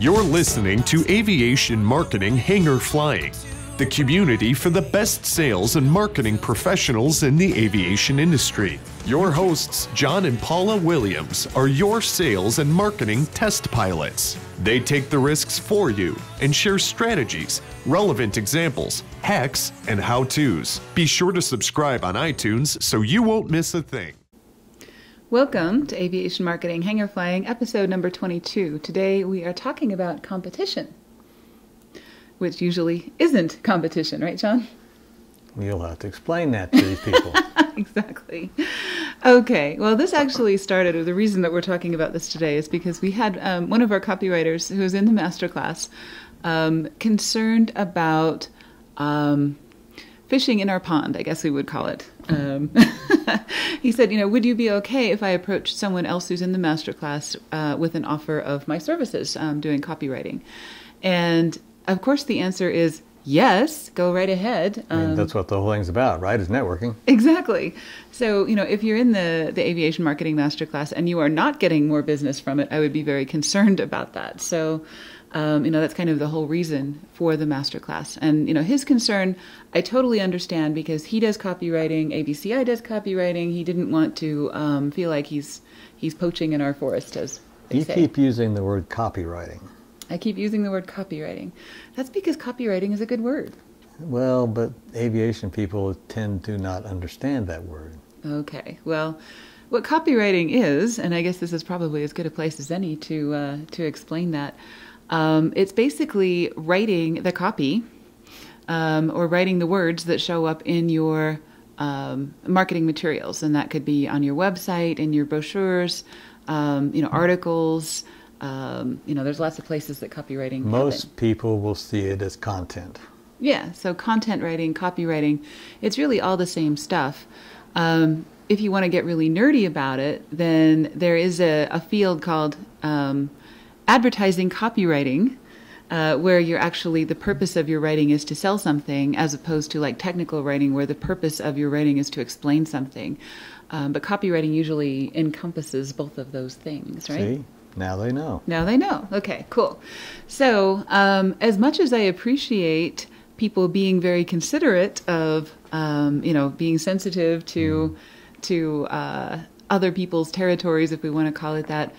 You're listening to Aviation Marketing Hangar Flying, the community for the best sales and marketing professionals in the aviation industry. Your hosts, John and Paula Williams, are your sales and marketing test pilots. They take the risks for you and share strategies, relevant examples, hacks, and how to's. Be sure to subscribe on iTunes so you won't miss a thing. Welcome to Aviation Marketing Hangar Flying, episode number 22. Today we are talking about competition, which usually isn't competition, right, John? You'll have to explain that to these people. exactly. Okay, well, this actually started, or the reason that we're talking about this today is because we had um, one of our copywriters who was in the masterclass um, concerned about um, fishing in our pond, I guess we would call it. Um, he said, you know, would you be okay if I approached someone else who's in the masterclass uh, with an offer of my services um, doing copywriting? And of course, the answer is yes, go right ahead. I mean, Um, that's what the whole thing's about, right? Is networking. Exactly. So, you know, if you're in the, the aviation marketing masterclass and you are not getting more business from it, I would be very concerned about that. So, um, you know, that's kind of the whole reason for the masterclass. And, you know, his concern, I totally understand because he does copywriting, ABCI does copywriting. He didn't want to um, feel like he's he's poaching in our forest, as You say. keep using the word copywriting. I keep using the word copywriting. That's because copywriting is a good word. Well, but aviation people tend to not understand that word. Okay. Well, what copywriting is, and I guess this is probably as good a place as any to uh, to explain that. Um, it's basically writing the copy um, or writing the words that show up in your um, marketing materials, and that could be on your website, in your brochures, um, you know, articles. Um, you know, there's lots of places that copywriting. Most happen. people will see it as content. Yeah, so content writing, copywriting, it's really all the same stuff. Um, if you want to get really nerdy about it, then there is a, a field called um, advertising copywriting, uh, where you're actually the purpose of your writing is to sell something, as opposed to like technical writing, where the purpose of your writing is to explain something. Um, but copywriting usually encompasses both of those things, right? See? Now they know. Now they know. Okay, cool. So, um, as much as I appreciate people being very considerate of, um, you know, being sensitive to to uh, other people's territories, if we want to call it that,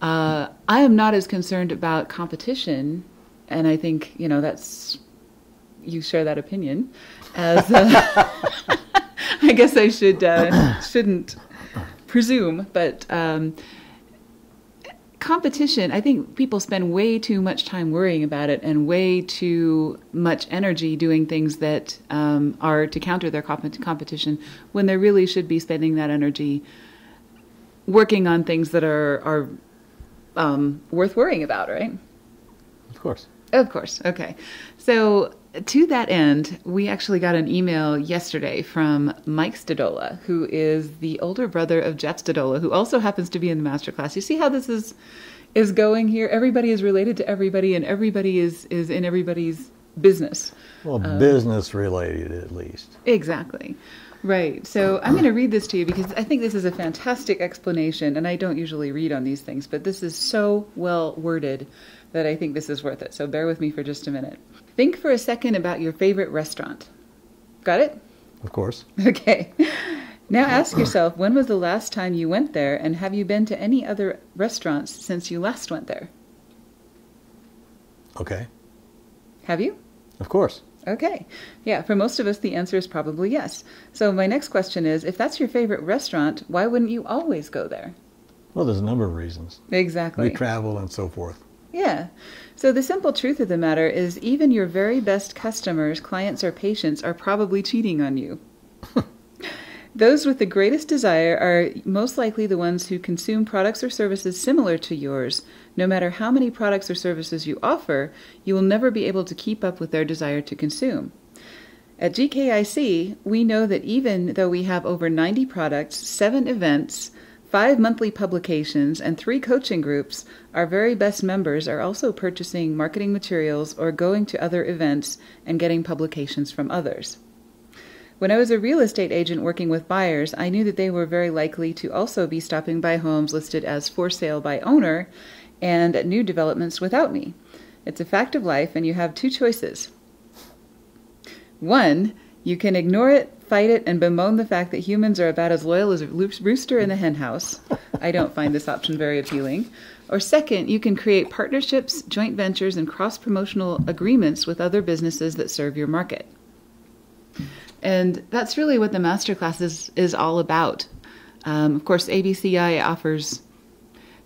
uh, I am not as concerned about competition, and I think you know that's you share that opinion. As uh, I guess I should uh, shouldn't presume, but. Um, competition, I think people spend way too much time worrying about it and way too much energy doing things that um, are to counter their comp- competition when they really should be spending that energy working on things that are are um, worth worrying about, right? Of course. Of course. Okay. So, to that end, we actually got an email yesterday from Mike Stadola, who is the older brother of Jeff Stadola, who also happens to be in the masterclass. You see how this is is going here? Everybody is related to everybody, and everybody is is in everybody's business. Well, um, business related at least. Exactly. Right. So I'm going to read this to you because I think this is a fantastic explanation, and I don't usually read on these things, but this is so well worded that I think this is worth it. So bear with me for just a minute. Think for a second about your favorite restaurant. Got it? Of course. Okay. Now ask yourself when was the last time you went there, and have you been to any other restaurants since you last went there? Okay. Have you? Of course. Okay. Yeah, for most of us, the answer is probably yes. So, my next question is if that's your favorite restaurant, why wouldn't you always go there? Well, there's a number of reasons. Exactly. We travel and so forth. Yeah. So, the simple truth of the matter is even your very best customers, clients, or patients are probably cheating on you. Those with the greatest desire are most likely the ones who consume products or services similar to yours. No matter how many products or services you offer, you will never be able to keep up with their desire to consume. At GKIC, we know that even though we have over 90 products, 7 events, 5 monthly publications, and 3 coaching groups, our very best members are also purchasing marketing materials or going to other events and getting publications from others. When I was a real estate agent working with buyers, I knew that they were very likely to also be stopping by homes listed as for sale by owner and at new developments without me. It's a fact of life, and you have two choices. One, you can ignore it, fight it, and bemoan the fact that humans are about as loyal as a rooster in a henhouse. I don't find this option very appealing. Or second, you can create partnerships, joint ventures, and cross promotional agreements with other businesses that serve your market. And that's really what the masterclass is, is all about. Um, of course, ABCI offers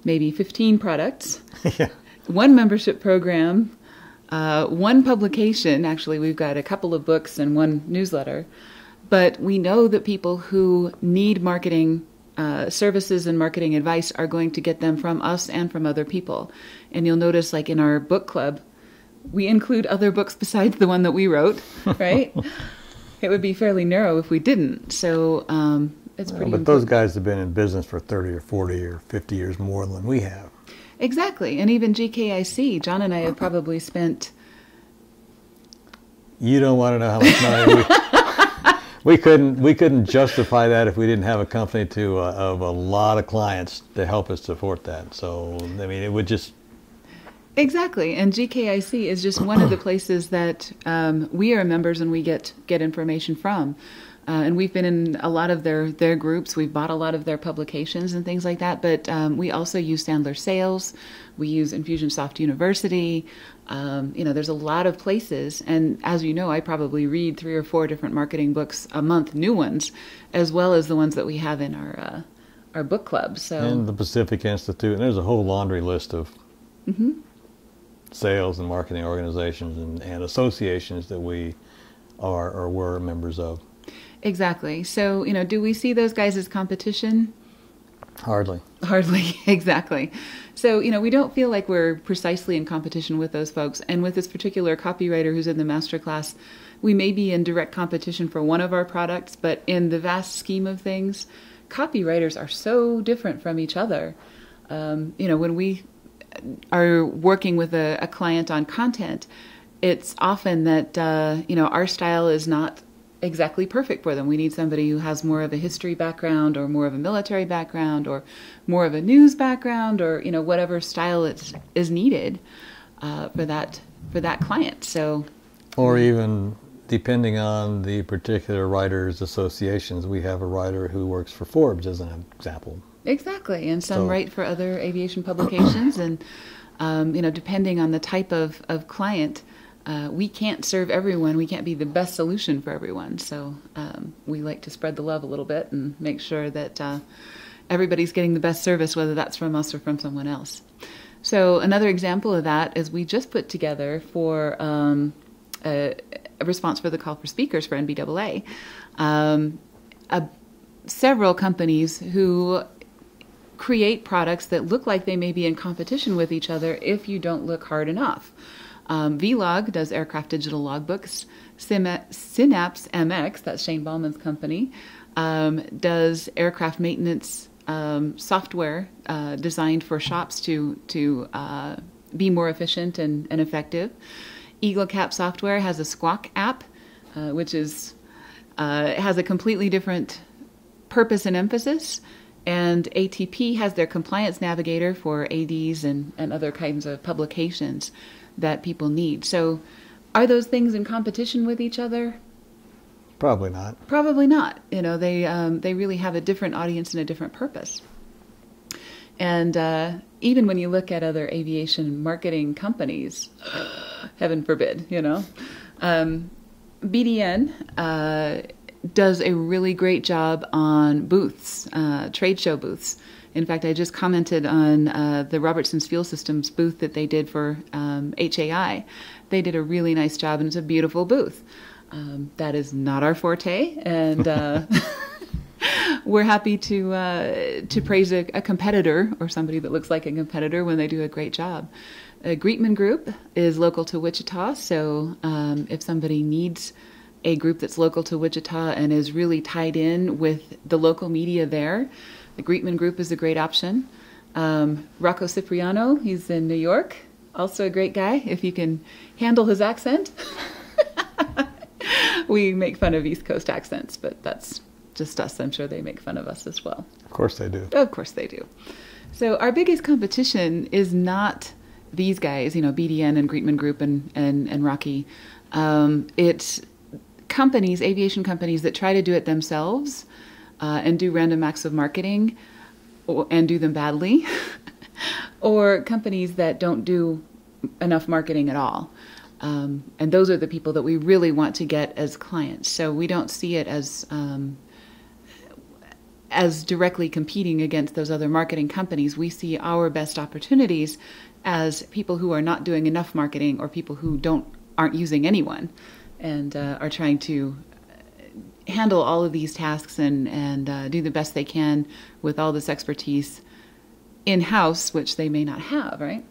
maybe 15 products, yeah. one membership program, uh, one publication. Actually, we've got a couple of books and one newsletter. But we know that people who need marketing uh, services and marketing advice are going to get them from us and from other people. And you'll notice, like in our book club, we include other books besides the one that we wrote, right? it would be fairly narrow if we didn't. So um, it's pretty. But those guys have been in business for 30 or 40 or 50 years more than we have. Exactly. And even GKIC, John and I have probably spent. You don't want to know how much money we, we couldn't we couldn't justify that if we didn't have a company to uh, of a lot of clients to help us support that. So I mean, it would just Exactly, and GKIC is just one of the places that um, we are members and we get get information from. Uh, and we've been in a lot of their their groups. We've bought a lot of their publications and things like that. But um, we also use Sandler Sales. We use Infusionsoft University. Um, you know, there's a lot of places. And as you know, I probably read three or four different marketing books a month, new ones, as well as the ones that we have in our uh, our book club. So and the Pacific Institute, and there's a whole laundry list of sales and marketing organizations and, and associations that we are or were members of. Exactly. So you know, do we see those guys as competition? Hardly. Hardly, exactly. So, you know, we don't feel like we're precisely in competition with those folks. And with this particular copywriter who's in the master class, we may be in direct competition for one of our products, but in the vast scheme of things, copywriters are so different from each other. Um, you know, when we are working with a, a client on content, it's often that, uh, you know, our style is not exactly perfect for them. We need somebody who has more of a history background or more of a military background or more of a news background or you know whatever style is is needed uh, for that for that client. So Or even depending on the particular writers' associations, we have a writer who works for Forbes as an example. exactly, and some So- write for other aviation publications, and um, you know depending on the type of of client. Uh, we can't serve everyone. We can't be the best solution for everyone. So um, we like to spread the love a little bit and make sure that uh, everybody's getting the best service, whether that's from us or from someone else. So another example of that is we just put together for um, a, a response for the call for speakers for NBAA, um, a, several companies who create products that look like they may be in competition with each other if you don't look hard enough. Um, Vlog does aircraft digital logbooks. Synapse MX, that's Shane Ballman's company, um, does aircraft maintenance um, software uh, designed for shops to to uh, be more efficient and, and effective. Eagle Cap Software has a Squawk app, uh, which is uh, has a completely different purpose and emphasis. And ATP has their compliance navigator for ADs and, and other kinds of publications that people need. So, are those things in competition with each other? Probably not. Probably not. You know, they um, they really have a different audience and a different purpose. And uh, even when you look at other aviation marketing companies, heaven forbid, you know, um, BDN uh, does a really great job on booths, uh, trade show booths. In fact, I just commented on uh, the Robertson's Fuel Systems booth that they did for um, HAI. They did a really nice job, and it's a beautiful booth. Um, that is not our forte, and uh, we're happy to uh, to praise a, a competitor or somebody that looks like a competitor when they do a great job. Uh, Greteman Group is local to Wichita, so um, if somebody needs a group that's local to Wichita and is really tied in with the local media there, the Greteman Group is a great option. Um, Rocco Cipriano, he's in New York, also a great guy if you can handle his accent. we make fun of East Coast accents, but that's just us. I'm sure they make fun of us as well. Of course they do. Of course they do. So our biggest competition is not these guys, you know, BDN and Greteman Group and and, and Rocky. Um, it's companies, aviation companies that try to do it themselves uh, and do random acts of marketing or, and do them badly, or companies that don't do enough marketing at all. Um, and those are the people that we really want to get as clients. So we don't see it as um, as directly competing against those other marketing companies. We see our best opportunities as people who are not doing enough marketing or people who don't aren't using anyone and uh, are trying to handle all of these tasks and and uh, do the best they can with all this expertise in house, which they may not have, right?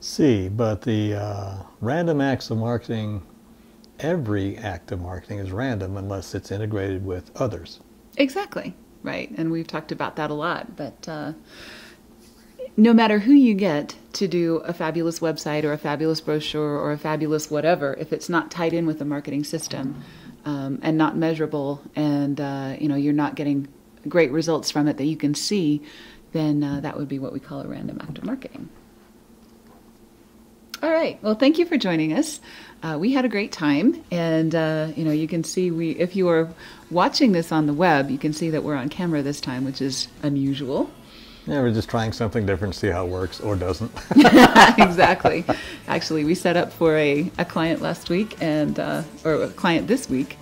See, but the uh, random acts of marketing, every act of marketing is random unless it's integrated with others. Exactly, right. And we've talked about that a lot. But uh, no matter who you get to do a fabulous website or a fabulous brochure or a fabulous whatever, if it's not tied in with a marketing system um, and not measurable, and uh, you know you're not getting great results from it that you can see, then uh, that would be what we call a random act of marketing. All right. Well, thank you for joining us. Uh, we had a great time, and uh, you know you can see we if you are watching this on the web, you can see that we're on camera this time, which is unusual. Yeah, we're just trying something different, to see how it works or doesn't. exactly. Actually, we set up for a, a client last week and uh, or a client this week,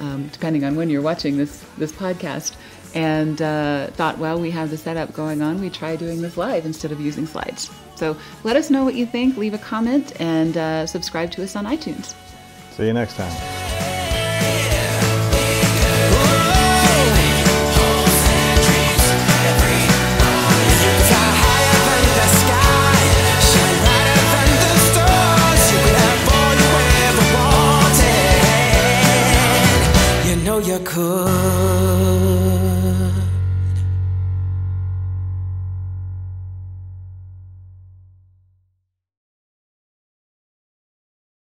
um, depending on when you're watching this this podcast, and uh, thought, well, we have the setup going on. We try doing this live instead of using slides. So let us know what you think. Leave a comment and uh, subscribe to us on iTunes. See you next time.